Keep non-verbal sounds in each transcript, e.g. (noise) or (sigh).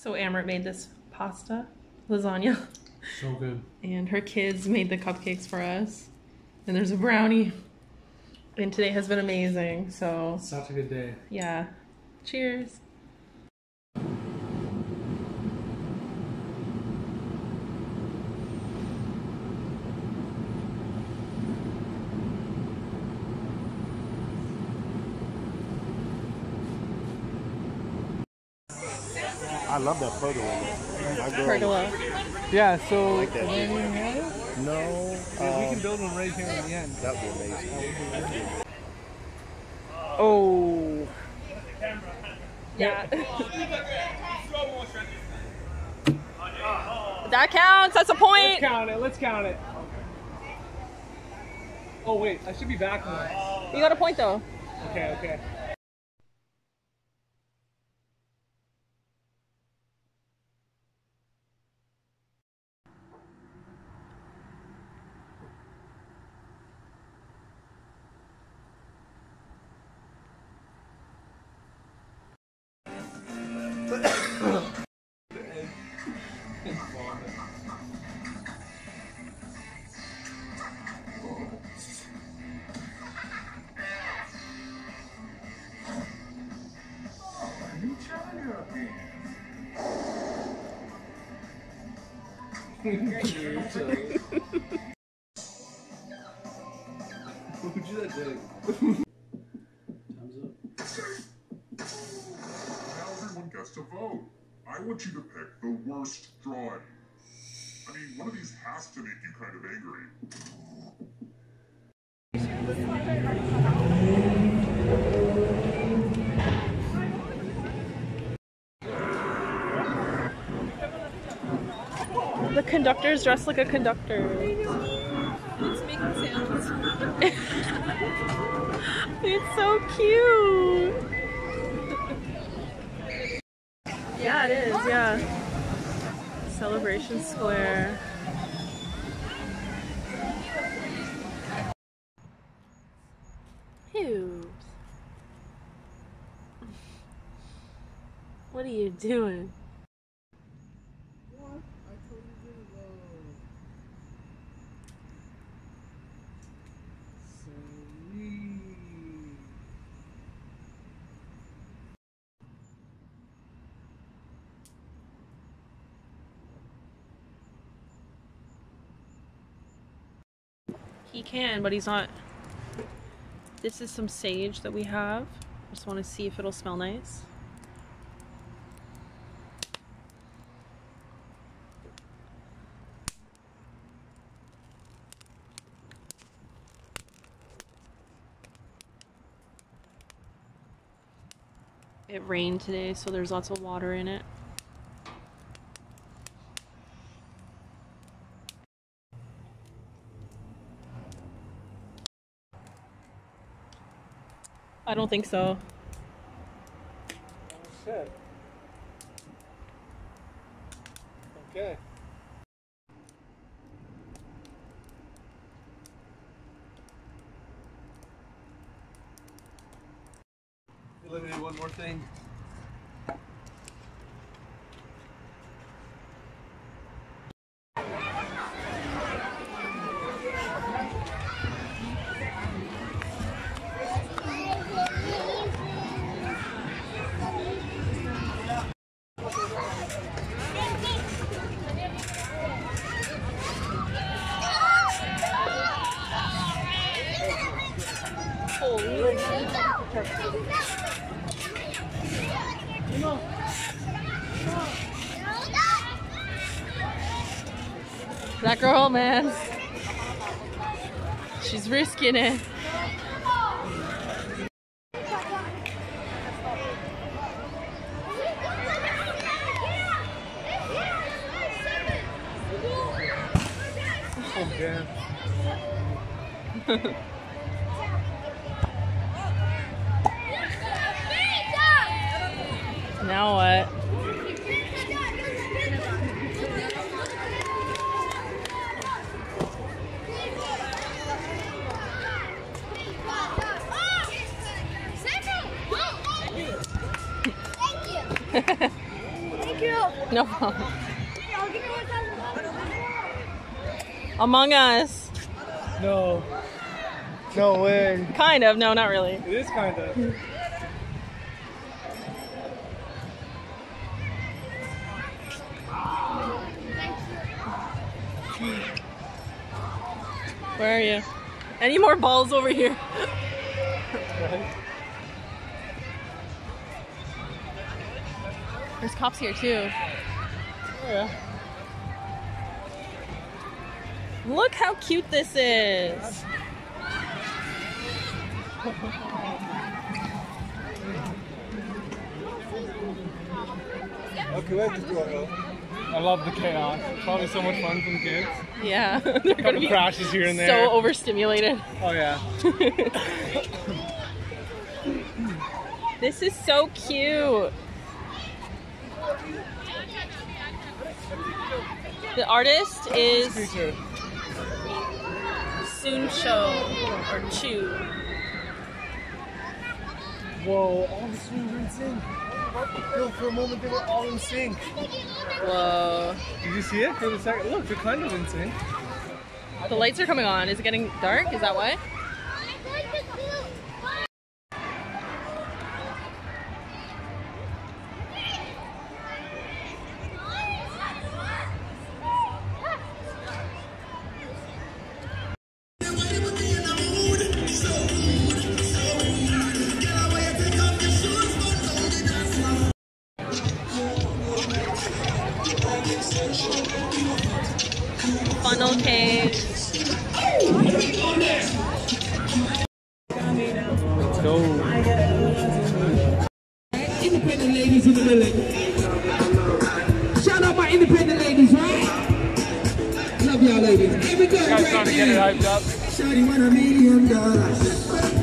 So Amrit made this pasta, lasagna, So good. and her kids made the cupcakes for us. And there's a brownie. And today has been amazing. So Such a good day. yeah. Cheers. Love that pergola. My girl- Pergola. Yeah, so like that. when you have it, No, we uh, can build one right here in the end. that would be amazing. Oh. Yeah. (laughs) that counts. That's a Let's point. count it. Let's count it. Oh wait, I should be back now. You got a point though. Okay, okay. Who'd you that up. Now everyone gets to vote. I want you to pick the worst drawing. I mean, one of these has to make you kind of angry. Conductor's dressed like a conductor. It's making sounds. (laughs) It's so cute. Yeah, it is. Yeah. Celebration Square. Hughes. What are you doing? Can, but he's not. This is some sage that we have. Just want to see if it'll smell nice. It rained today, so there's lots of water in it. I don't think so. Shit. Okay. Eliminate one more thing. Man. (laughs) She's risking it. (laughs) Now what? Thank you. No problem. Among Us. No. No way. Kind of. No, not really. It is kind of. Where are you? Any more balls over here? (laughs) There's cops here too. Oh, yeah. Look how cute this is. Okay, wait, just go ahead. I love the chaos. Probably so much fun for the kids. Yeah, (laughs) they're gonna be crashes here and there. so overstimulated. oh yeah. (laughs) This is so cute. The artist is. Soon Cho or Chu. Whoa, all the swings are in sync. Feel for a moment they were all in sync. Whoa. Did you see it for the second? Look, they're kind of in sync. The lights are coming on. Is it getting dark? Is that why? To get it hyped up. Shawty want a million dollars.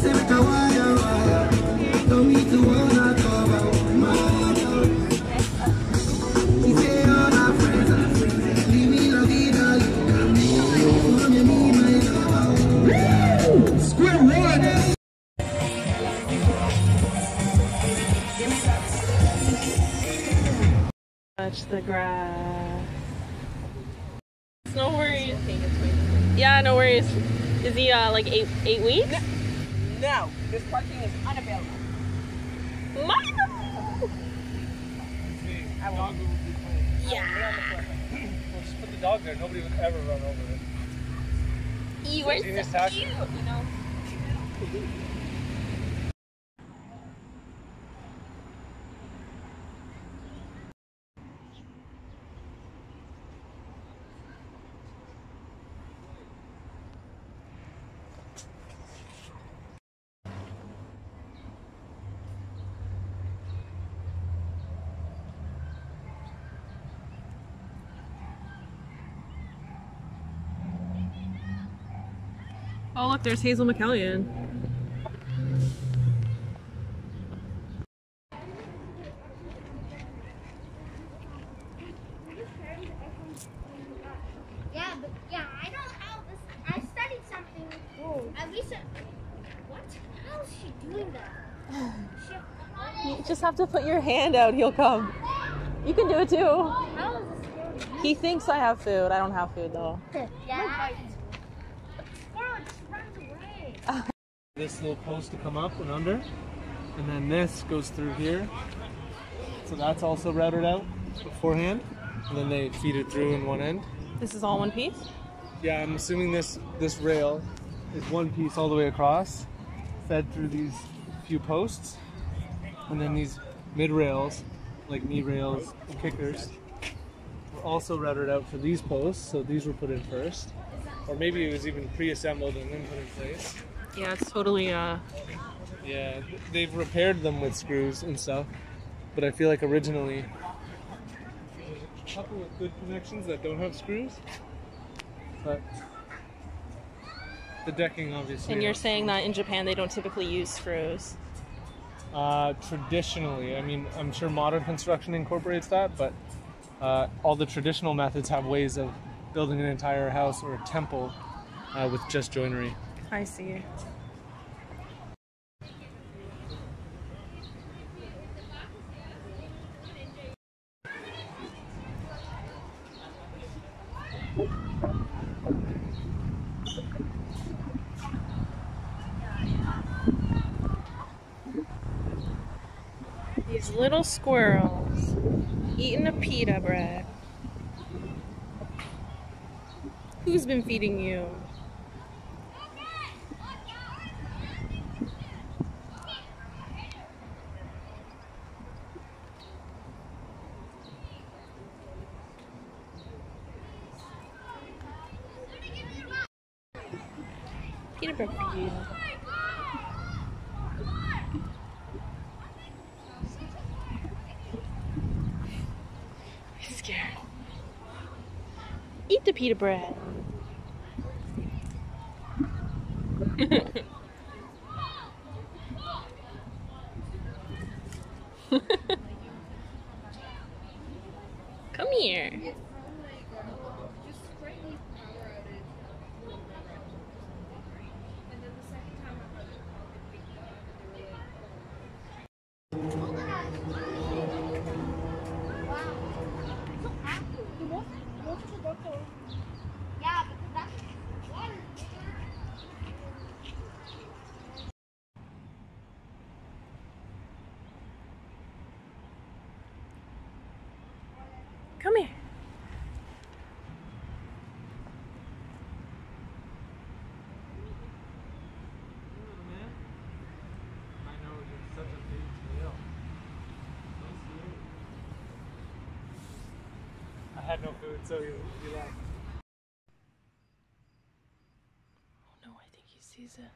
Seven wire wire. Don't need to wanna cover. He say all our friends are friends. Leave me la vida loca. Come and be my lover. Square one. Touch the grass. No worries. Yeah, no worries. Is uh, like eight eight weeks? No, this parking is unavailable. I will. Yeah. We'll just put the dog there. Nobody would ever run over it. You are In his so taxi. cute, you know. Oh look, there's Hazel McCallion. Yeah, but yeah, I know how this. I studied something. At least, it, what? How is she doing that? (sighs) She, You just have to put your hand out, he'll come. You can do it too. how is this going? He thinks I have food. I don't have food though. Yeah. Squirrel just runs away. This little post to come up and under, and then this goes through here. So that's also routed out beforehand, and then they feed it through in one end. This is all one piece? Yeah, I'm assuming this this rail is one piece all the way across, fed through these few posts, and then these mid rails, like knee rails and kickers, were also routed out for these posts. So these were put in first, or maybe it was even pre-assembled and then put in place. Yeah, it's totally uh Yeah, they've repaired them with screws and stuff, but I feel like originally a couple with good connections that don't have screws, but the decking obviously. and you're saying that in Japan they don't typically use screws. Uh, traditionally, I mean, I'm sure modern construction incorporates that, but uh, all the traditional methods have ways of building an entire house or a temple uh, with just joinery. I see. These little squirrels eating a pita bread. Who's been feeding you? Pita bread for you. He's scared. Eat the pita bread. (laughs) Come here. Yeah, because that's water. Come here. I know you're such a big tail. I had no food, so you, left. Oh no, I think he sees it.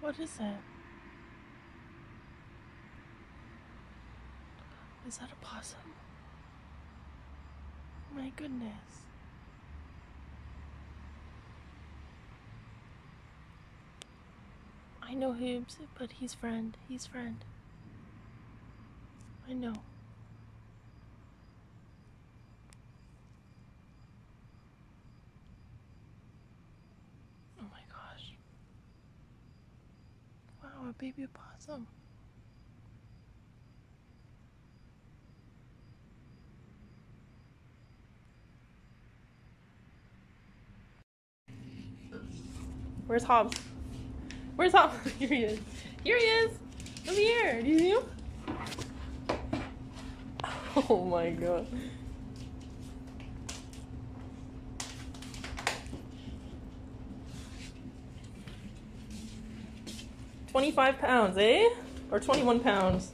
What is that? Is that a possum? My goodness. I know Hoobs, but he's friend. He's friend. I know. Oh my gosh. Wow, a baby possum. Where's Hobbs? Where's Hobbs? Here he is. Here he is. Come here. Do you see him? (laughs) Oh my god. Twenty-five pounds, eh? Or twenty-one pounds.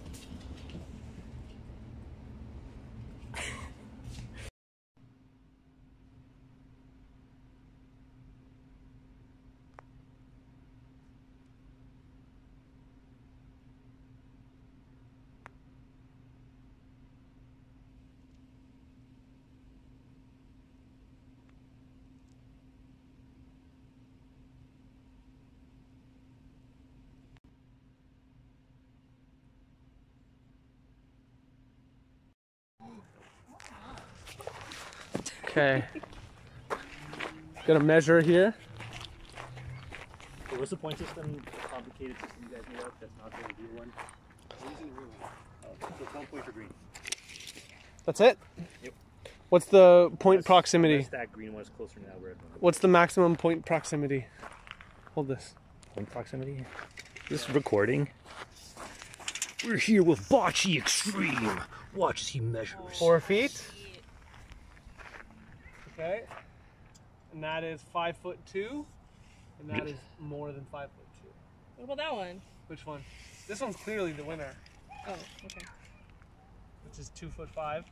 Okay. Got a measure here. What's the point system? Complicated system you guys made up that's not the ideal one? Oh, so it's one point for green. That's it? Yep. What's the point Unless- proximity? unless that green one is closer now. Where What's the maximum point proximity? Hold this. point proximity? This recording. We're here with Bocce Extreme. Watch as he measures. Four feet. Okay. And that is five foot two. And that is more than five foot two. What about that one? Which one? This one's clearly the winner, Oh, okay. which is two foot five.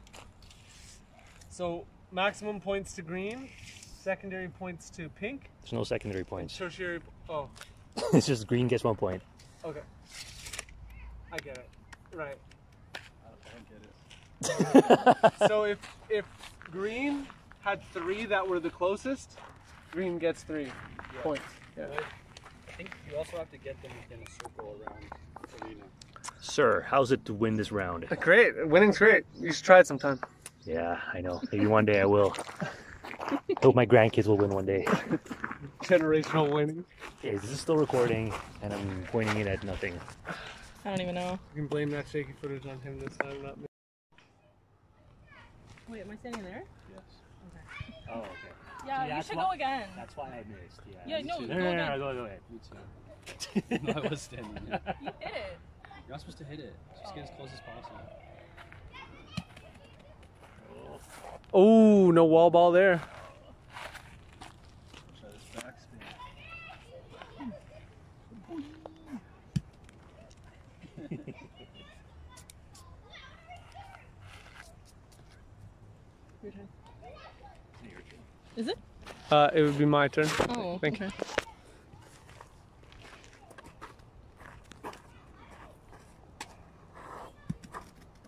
So maximum points to green, secondary points to pink, There's no secondary points. tertiary. Oh, (laughs) it's just green gets one point. okay. I get it. Right. I don't get it. (laughs) so if if green had three that were the closest, green gets three points. Yeah. I think you also have to get them within a circle around the arena. Sir, how's it to win this round? Great. Winning's great. You should try it sometime. Yeah, I know. Maybe one day I will. (laughs) Hope my grandkids will win one day. generational winning. Okay, this is still recording, and I'm pointing it at nothing. I don't even know. You can blame that shaky footage on him this time, not me. Wait, am I standing there? Yes. Oh, okay. Yeah, See, you should why- go again. That's why I missed. Yeah. Yeah, me no, too. go No, no, no, again. no, go, go ahead. Me too. (laughs) I was standing there. You hit it. You're not supposed to hit it. Just get as close as possible. Oh, no wall ball there. Try this backspin. (laughs) Is it? Uh, it would be my turn. Oh, Thank you. okay.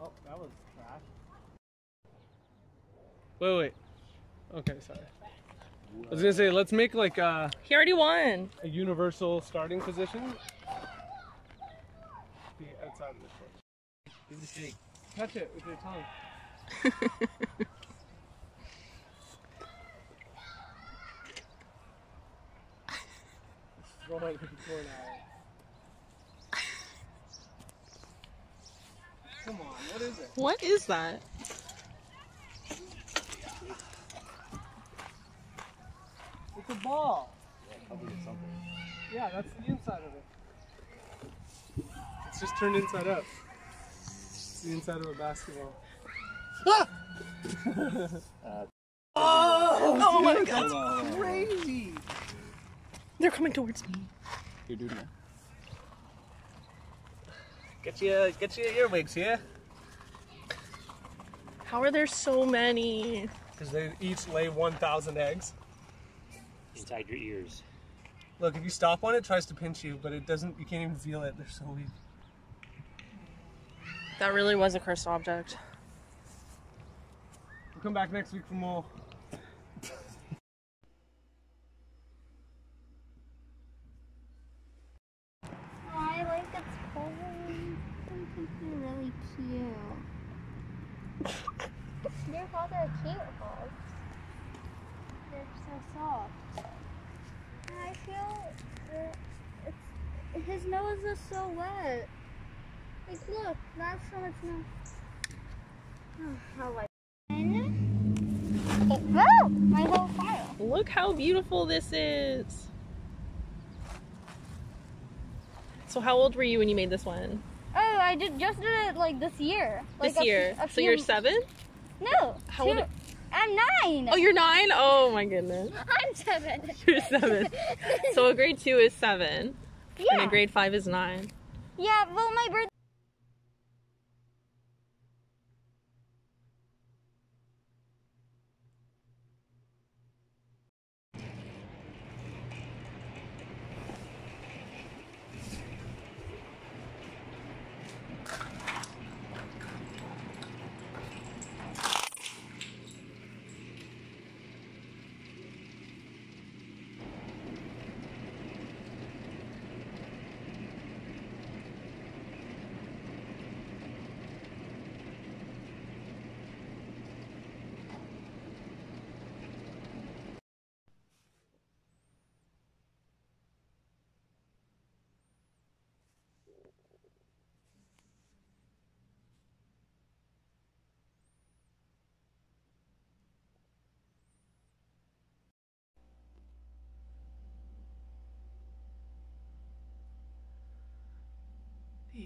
Oh, that was trash. Wait, wait. Okay, sorry. I was gonna say, let's make like a, He already won. a universal starting position. Be outside of the court. Give the shake. Touch it with your tongue. (laughs) Throw it before now. Come on, what is it? What is that? It's a ball. Probably get something. Yeah, that's the inside of it. It's just turned inside out. It's the inside of a basketball. Ah! (laughs) Oh, oh my god, Hold on, hold on. crazy. They're coming towards me. Here, dude. man. Get you, get you earwigs here. How are there so many? Because they each lay 1,000 eggs. Inside your ears. Look, if you stop one, it tries to pinch you, but it doesn't. You can't even feel it. They're so weak. That really was a cursed object. We'll come back next week for more. Oh, I like its holes. I think they're really cute. They're called are cute holes. They're so soft. And I feel that it's, his nose is so wet. Like, look, that's from its nose. Oh, I like it. Oh, my whole file. Look how beautiful this is. So how old were you when you made this one? Oh, I did just did it like this year. Like This a year. a so you're seven? No. How two- old- I'm nine. Oh, you're nine? Oh my goodness. (laughs) I'm seven. (laughs) You're seven. So a grade two is seven, Yeah. and a grade five is nine. Yeah. Well, my birthday.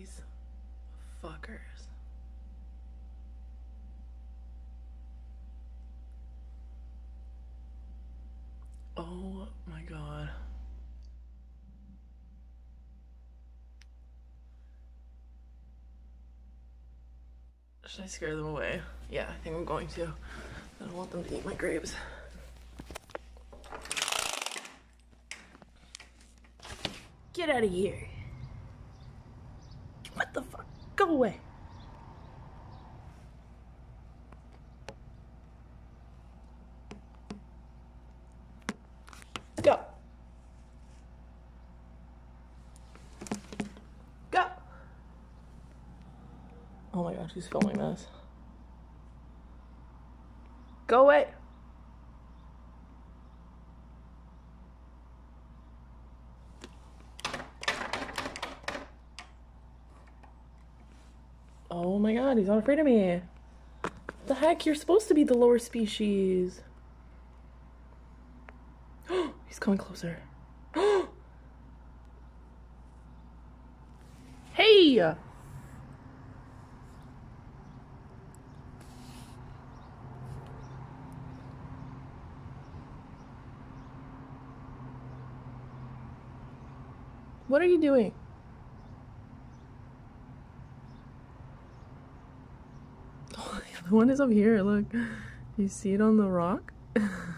These fuckers. Oh my god. Should I scare them away? Yeah, I think I'm going to. I don't want them to eat my grapes. Get out of here. What the fuck? Go away. Go. Go. Oh my gosh, who's filming this? Go away. Oh my god, he's not afraid of me. What the heck? You're supposed to be the lower species. (gasps) he's coming closer. (gasps) hey! What are you doing? the one is up here, look. You see it on the rock? (laughs)